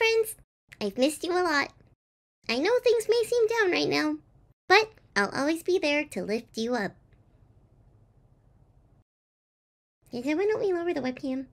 friends. I've missed you a lot. I know things may seem down right now, but I'll always be there to lift you up. Yeah, why don't we lower the webcam?